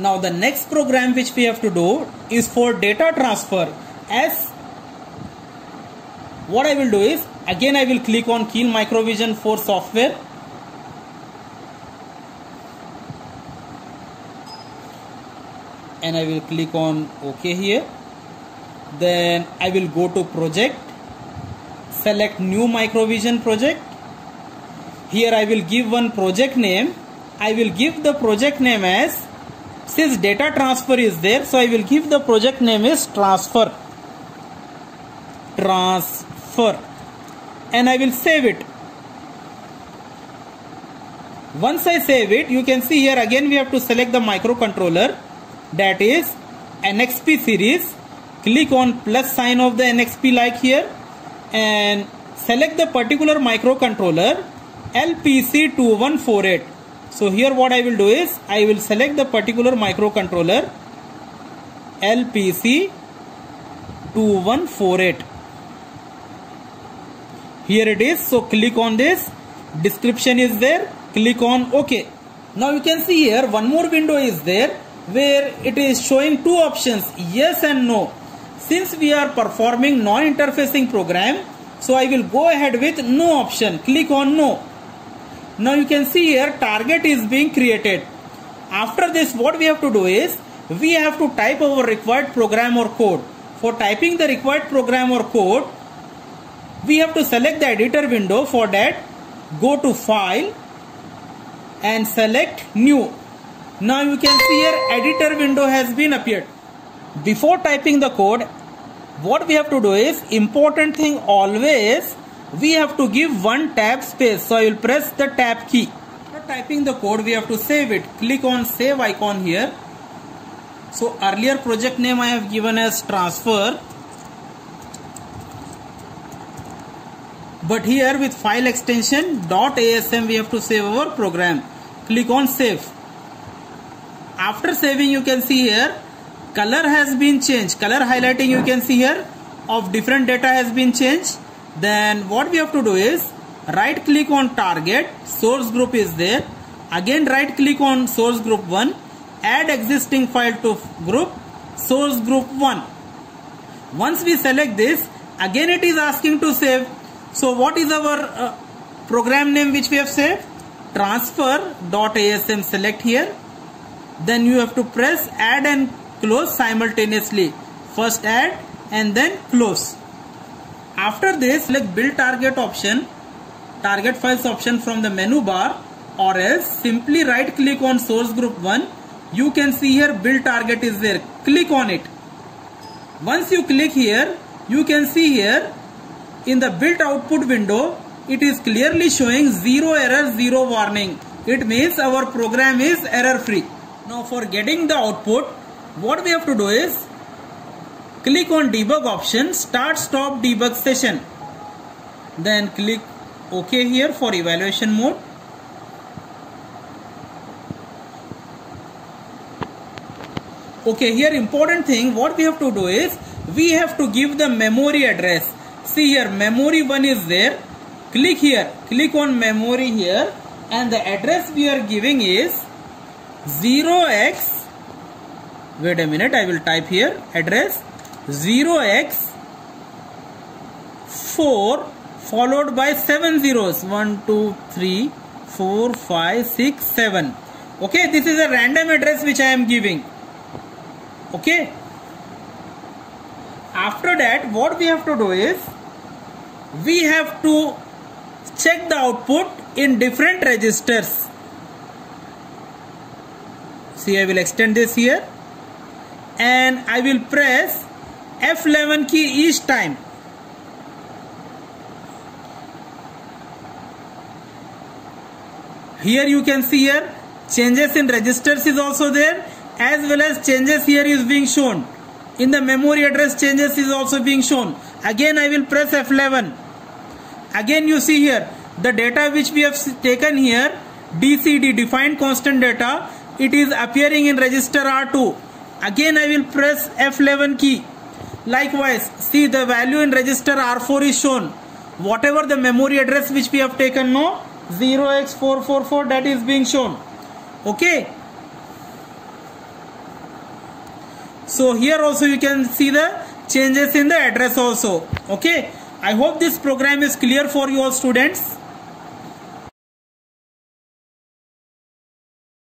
now the next program which we have to do is for data transfer. As what I will do is again I will click on Keil Microvision for software. And I will click on OK here. Then I will go to project select new microvision project. Here I will give one project name. I will give the project name as since data transfer is there so I will give the project name is transfer. Transfer. And I will save it. Once I save it you can see here again we have to select the microcontroller. That is NXP series. Click on plus sign of the NXP like here. And select the particular microcontroller LPC2148 so here what I will do is I will select the particular microcontroller LPC2148 here it is. So click on this. Description is there. Click on OK. Now you can see here one more window is there where it is showing two options yes and no. Since we are performing non-interfacing program so I will go ahead with no option. Click on no now you can see here target is being created. After this what we have to do is we have to type our required program or code. For typing the required program or code we have to select the editor window for that go to file and select new. Now you can see here editor window has been appeared. Before typing the code, what we have to do is important thing always we have to give one tab space. So I will press the tab key. After typing the code we have to save it. Click on save icon here. So earlier project name I have given as transfer. But here with file extension .asm we have to save our program. Click on save after saving you can see here color has been changed color highlighting you can see here of different data has been changed then what we have to do is right click on target source group is there. Again right click on source group 1 add existing file to group source group 1 once we select this again it is asking to save. So what is our uh, program name which we have saved? Transfer.asm select here. Then you have to press add and close simultaneously. First add and then close after this select build target option target files option from the menu bar or else simply right click on source group 1 you can see here build target is there. Click on it. Once you click here you can see here in the build output window it is clearly showing zero error zero warning. It means our program is error free now for getting the output, what we have to do is click on debug option, start stop debug session. Then click OK here for evaluation mode. Okay, here important thing what we have to do is we have to give the memory address. See here memory 1 is there. Click here, click on memory here and the address we are giving is 0x wait a minute I will type here address 0x 4 followed by 7 zeros. 1 2 3 4 5 6 7 okay this is a random address which I am giving. Okay. After that what we have to do is we have to check the output in different registers. See I will extend this here. And I will press F eleven key इस time here you can see here changes in registers is also there as well as changes here is being shown in the memory address changes is also being shown again I will press F eleven again you see here the data which we have taken here DCD defined constant data it is appearing in register R two again I will press F eleven key likewise see the value in register R4 is shown. Whatever the memory address which we have taken no? 0x444 that is being shown. Okay? So here also you can see the changes in the address also. Okay? I hope this program is clear for you all students